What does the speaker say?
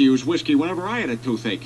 to use whiskey whenever I had a toothache.